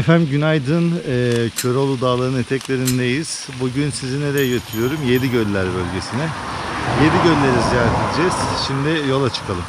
Efendim günaydın. Ee, Köroğlu Dağları'nın eteklerindeyiz. Bugün sizi nereye götürüyorum? Yedi Göller bölgesine. Yedi Gölleri ziyaret edeceğiz. Şimdi yola çıkalım.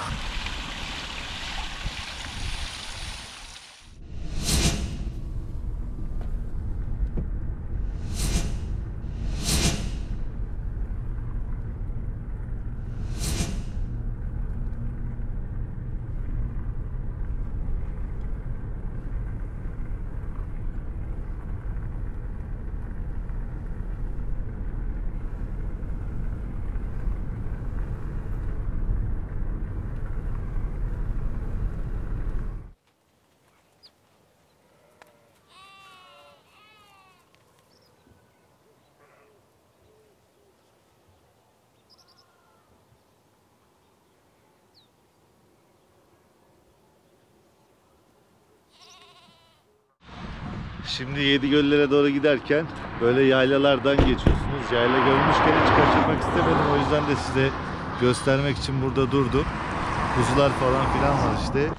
Şimdi Yedi Göllere doğru giderken böyle yaylalardan geçiyorsunuz. Yayla görmüşken hiç kaçırmak istemedim. O yüzden de size göstermek için burada durdum. Kuzular falan filan var işte.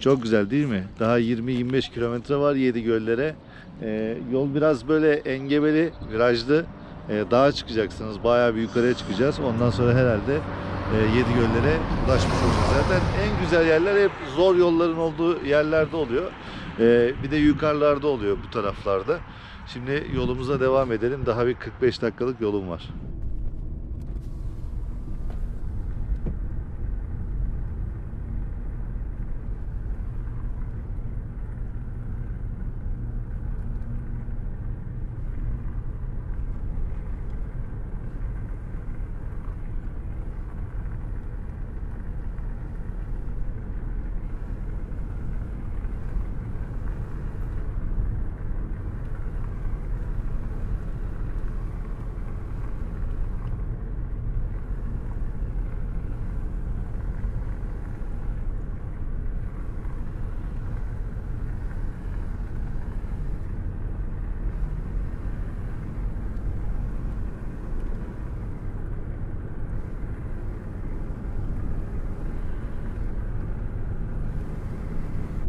Çok güzel değil mi? Daha 20-25 kilometre var Yedi Göllere. Ee, yol biraz böyle engebeli, virajlı. Ee, dağa çıkacaksınız. Bayağı bir yukarıya çıkacağız. Ondan sonra herhalde e, Yedi Göllere ulaşmış olacağız. Zaten en güzel yerler hep zor yolların olduğu yerlerde oluyor. Ee, bir de yukarılarda oluyor bu taraflarda. Şimdi yolumuza devam edelim. Daha bir 45 dakikalık yolum var.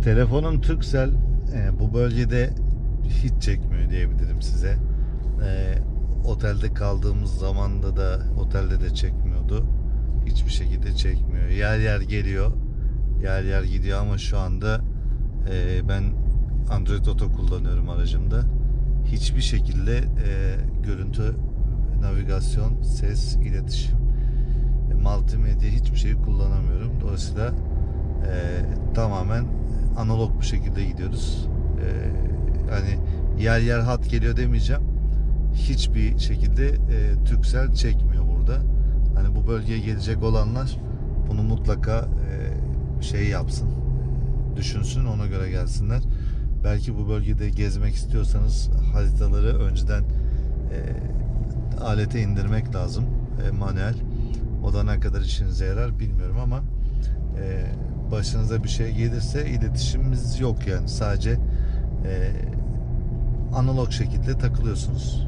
Telefonum Turkcell e, bu bölgede hiç çekmiyor diyebilirim size. E, otelde kaldığımız zamanda da otelde de çekmiyordu. Hiçbir şekilde çekmiyor. Yer yer geliyor. Yer yer gidiyor ama şu anda e, ben Android Auto kullanıyorum aracımda. Hiçbir şekilde e, görüntü, navigasyon, ses, iletişim, e, multimedya hiçbir şey kullanamıyorum. Dolayısıyla e, tamamen analog bir şekilde gidiyoruz. Ee, hani yer yer hat geliyor demeyeceğim. Hiçbir şekilde e, Türksel çekmiyor burada. Hani bu bölgeye gelecek olanlar bunu mutlaka e, şey yapsın. e, Düşünsün ona göre gelsinler. Belki bu bölgede gezmek istiyorsanız haritaları önceden e, alete indirmek lazım. E, manuel. O da ne kadar işinize yarar bilmiyorum ama e, başınıza bir şey gelirse iletişimimiz yok yani sadece e, analog şekilde takılıyorsunuz.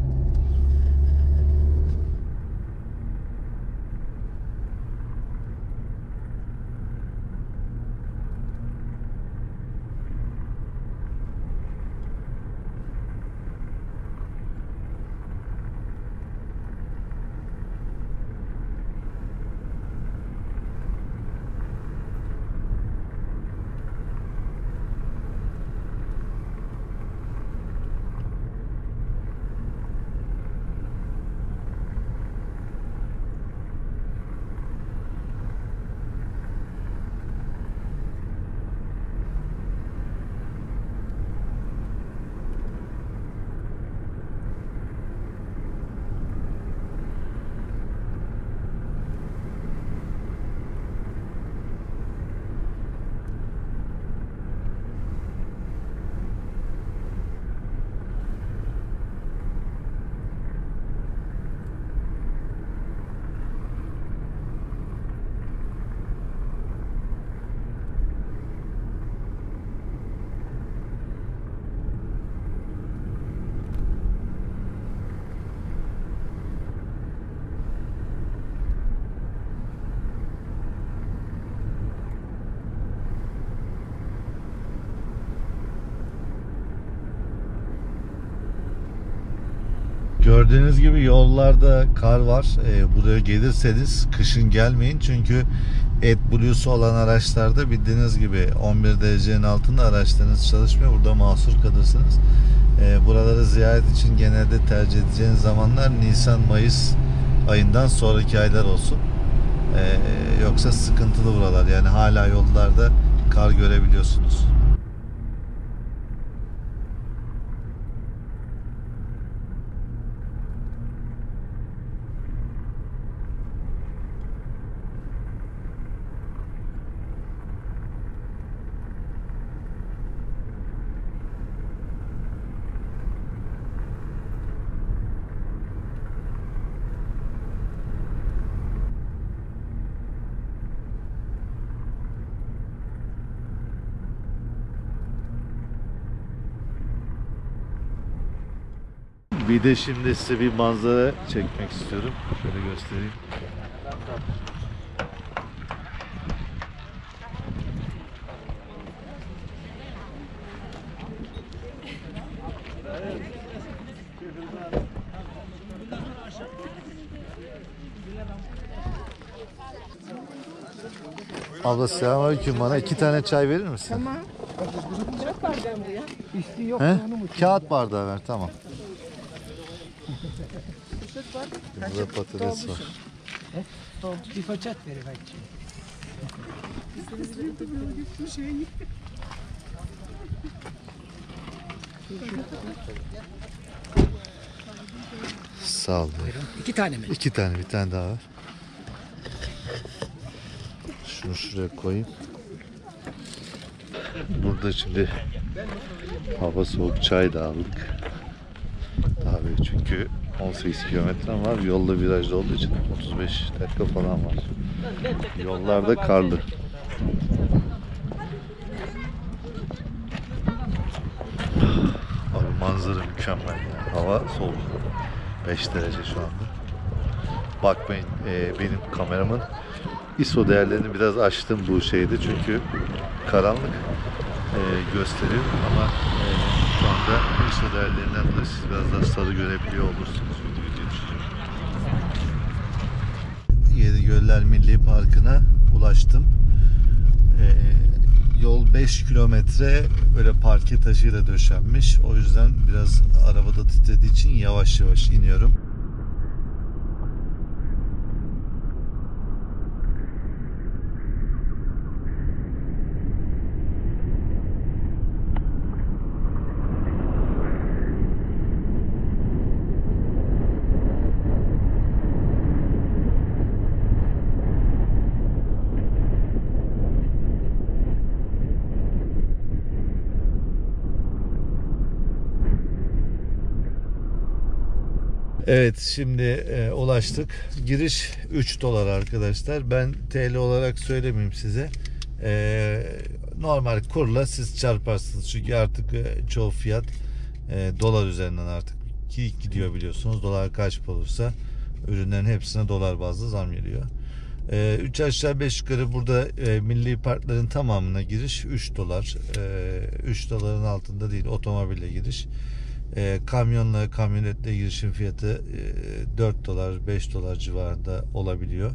Gördüğünüz gibi yollarda kar var. Ee, buraya gelirseniz kışın gelmeyin çünkü AdBlue'su olan araçlarda bildiğiniz gibi 11 derecenin altında araçlarınız çalışmıyor. Burada mahsur kalırsınız. Ee, buraları ziyaret için genelde tercih edeceğiniz zamanlar Nisan-Mayıs ayından sonraki aylar olsun. Ee, yoksa sıkıntılı buralar. Yani hala yollarda kar görebiliyorsunuz. Bir de şimdi size bir manzara çekmek istiyorum. Şöyle göstereyim. Abla selamünaleyküm. Bana iki tane çay verir misin? Tamam. Çok vereceğim buraya. Üstü yok. He? Onu mu? Kağıt bardağı ver tamam. Var. Burada patates var. Bir façat verir belki. Sağ ol. İki tane mi? İki tane bir tane daha var. Şunu şuraya koyayım. Burada şimdi hava soğuk çay da aldık. Abi çünkü 18 kilometre var. Yolda virajda olduğu için 35 dakika falan var. Yollarda karlı. Abi manzara mükemmel ya. Hava soğuk. 5 derece şu anda. Bakmayın e, benim kameramın ISO değerlerini biraz açtım bu şeyde çünkü karanlık e, gösteriyor ama e, şu anda ISO değerlerinden dolayı siz biraz daha sarı görebiliyor olursunuz video diye. Yedi Göller Milli Parkı'na ulaştım. E, yol 5 kilometre böyle parke taşıyla döşenmiş. O yüzden biraz arabada titrediği için yavaş yavaş iniyorum. Evet şimdi e, ulaştık. Giriş 3 dolar arkadaşlar. Ben TL olarak söylemeyeyim size. E, normal kurla siz çarparsınız. Çünkü artık e, çoğu fiyat e, dolar üzerinden artık ki gidiyor biliyorsunuz. Dolar kaç olursa ürünlerin hepsine dolar bazlı zam geliyor. 3 aşağı 5 yukarı burada e, milli parkların tamamına giriş 3 dolar. E, 3 doların altında değil otomobille giriş. E, kamyonla kamyonetle girişin fiyatı e, 4 dolar 5 dolar civarında olabiliyor.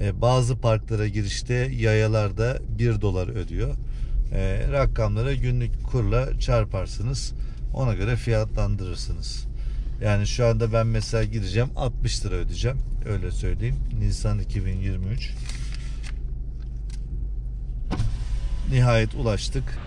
E, bazı parklara girişte yayalarda 1 dolar ödüyor. E, rakamlara günlük kurla çarparsınız. Ona göre fiyatlandırırsınız. Yani şu anda ben mesela gireceğim 60 lira ödeyeceğim. Öyle söyleyeyim. Nisan 2023. Nihayet ulaştık.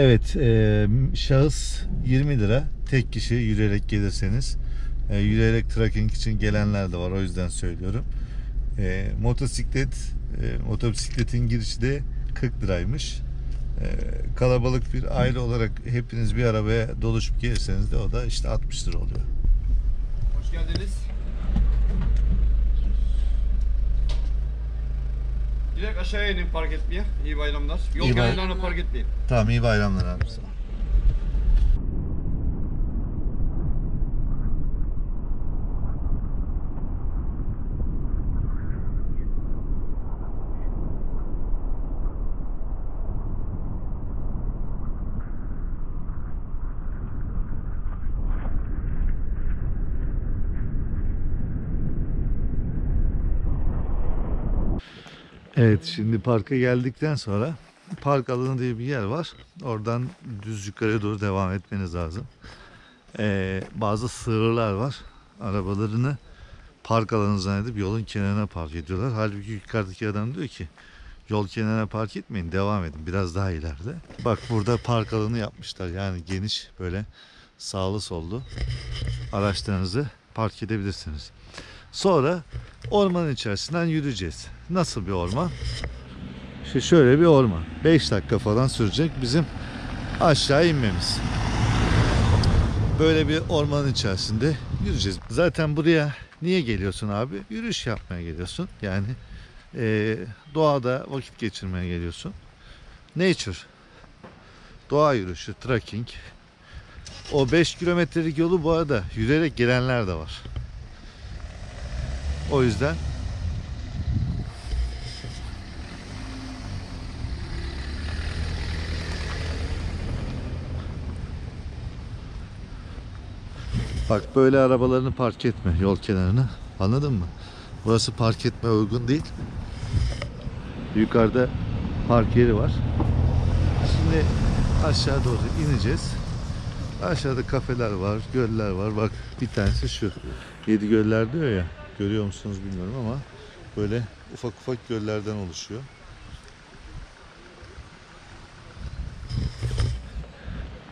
Evet, e, şahıs 20 lira. Tek kişi yürüyerek gelirseniz. E, yürüyerek trekking için gelenler de var. O yüzden söylüyorum. E, motosiklet, e, motosikletin girişi de 40 liraymış. E, kalabalık bir aile olarak hepiniz bir arabaya doluşup gelirseniz de o da işte 60 lira oluyor. Hoş geldiniz. Direkt aşağıya inin park etmeye. İyi bayramlar. Yol İyi bay- kenarlarına park etmeyin. Tamam iyi bayramlar abi. Sağ ol. Evet şimdi parka geldikten sonra park alanı diye bir yer var. Oradan düz yukarı doğru devam etmeniz lazım. Ee, bazı sığırlar var. Arabalarını park alanı zannedip yolun kenarına park ediyorlar. Halbuki yukarıdaki adam diyor ki yol kenarına park etmeyin devam edin biraz daha ileride. Bak burada park alanı yapmışlar yani geniş böyle sağlı sollu araçlarınızı park edebilirsiniz. Sonra ormanın içerisinden yürüyeceğiz. Nasıl bir orman? İşte şöyle bir orman. 5 dakika falan sürecek bizim aşağı inmemiz. Böyle bir ormanın içerisinde yürüyeceğiz. Zaten buraya niye geliyorsun abi? Yürüyüş yapmaya geliyorsun. Yani eee, doğada vakit geçirmeye geliyorsun. Nature. Doğa yürüyüşü, trekking. O 5 kilometrelik yolu bu arada yürüyerek gelenler de var. O yüzden Bak böyle arabalarını park etme yol kenarına. Anladın mı? Burası park etmeye uygun değil. Yukarıda park yeri var. Şimdi aşağı doğru ineceğiz. Aşağıda kafeler var, göller var. Bak bir tanesi şu. Yedi göller diyor ya. Görüyor musunuz bilmiyorum ama böyle ufak ufak göllerden oluşuyor.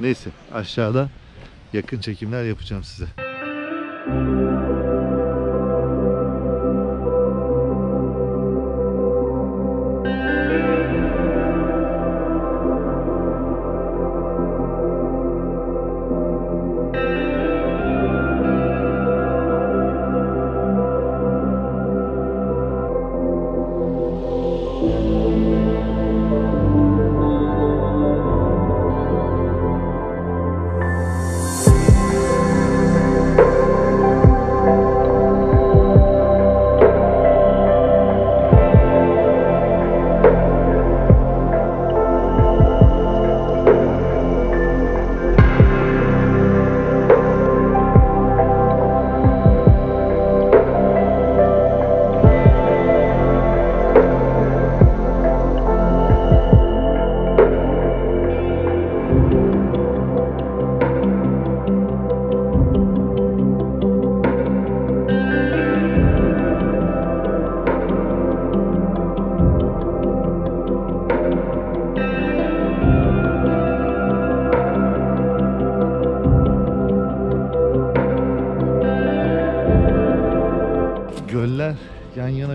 Neyse aşağıda yakın çekimler yapacağım size. Göller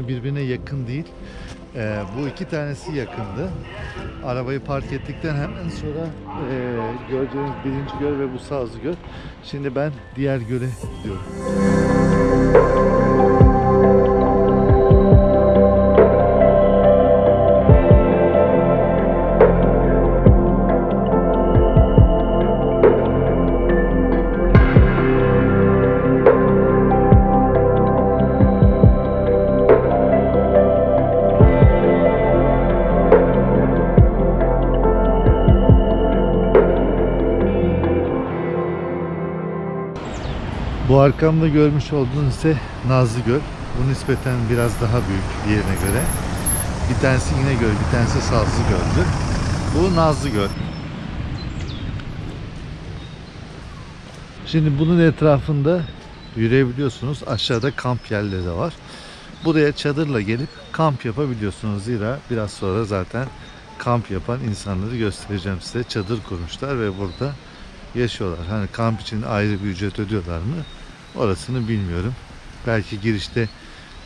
yana birbirine yakın değil. Ee, bu iki tanesi yakındı. Arabayı park ettikten hemen sonra e, göreceğiniz birinci göl ve bu sazlı göl. Şimdi ben diğer göle gidiyorum. Bu arkamda görmüş olduğunuz ise Nazlı Göl. Bu nispeten biraz daha büyük diğerine göre. Bir tanesi İnegöl, bir tanesi Sazlı Göl'dü. Bu Nazlı Göl. Şimdi bunun etrafında yürüyebiliyorsunuz. Aşağıda kamp yerleri de var. Buraya çadırla gelip kamp yapabiliyorsunuz. Zira biraz sonra zaten kamp yapan insanları göstereceğim size. Çadır kurmuşlar ve burada yaşıyorlar. Hani kamp için ayrı bir ücret ödüyorlar mı? Orasını bilmiyorum. Belki girişte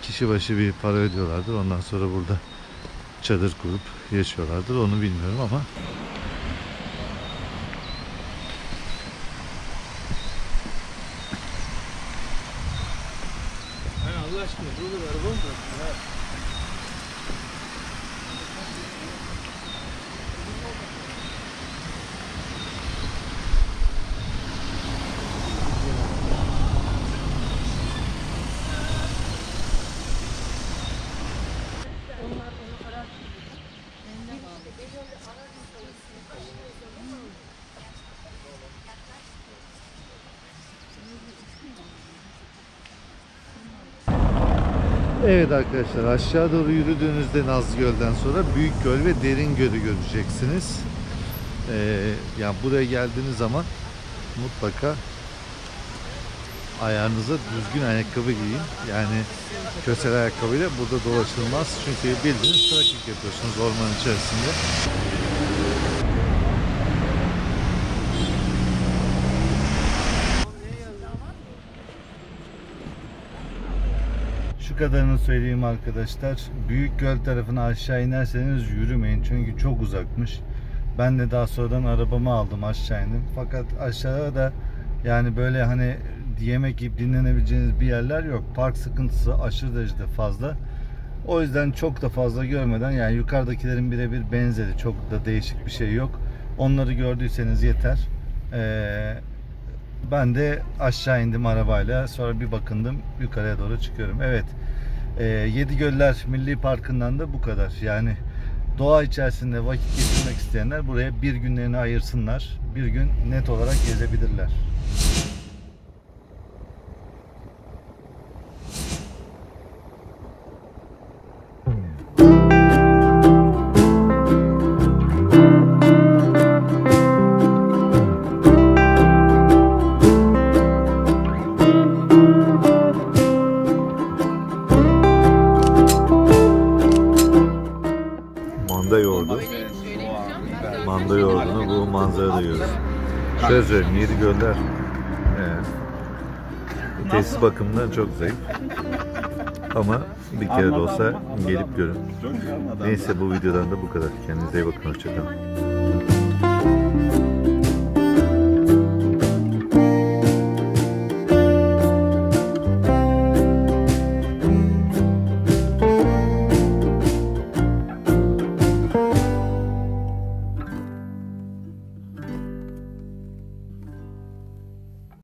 kişi başı bir para ödüyorlardır. Ondan sonra burada çadır kurup yaşıyorlardır. Onu bilmiyorum ama Allah aşkına dur araba mı? Evet arkadaşlar aşağı doğru yürüdüğünüzde Nazlı Göl'den sonra Büyük Göl ve Derin Göl'ü göreceksiniz. Ee, yani buraya geldiğiniz zaman mutlaka ayağınıza düzgün ayakkabı giyin. Yani kösel ayakkabıyla burada dolaşılmaz. Çünkü bildiğiniz trafik yapıyorsunuz orman içerisinde. Şu kadarını söyleyeyim arkadaşlar. Büyük göl tarafına aşağı inerseniz yürümeyin. Çünkü çok uzakmış. Ben de daha sonradan arabamı aldım aşağı indim. Fakat aşağıda da yani böyle hani yemek yiyip dinlenebileceğiniz bir yerler yok. Park sıkıntısı aşırı derecede fazla. O yüzden çok da fazla görmeden yani yukarıdakilerin birebir benzeri çok da değişik bir şey yok. Onları gördüyseniz yeter. Ee, ben de aşağı indim arabayla. Sonra bir bakındım yukarıya doğru çıkıyorum. Evet. E, Yedi Göller Milli Parkı'ndan da bu kadar. Yani doğa içerisinde vakit geçirmek isteyenler buraya bir günlerini ayırsınlar. Bir gün net olarak gezebilirler. Şöyle söyleyeyim, Yedi Göller evet. tesis bakımından çok zayıf. Ama bir kere de olsa gelip görün. Neyse bu videodan da bu kadar. Kendinize iyi bakın. Hoşçakalın.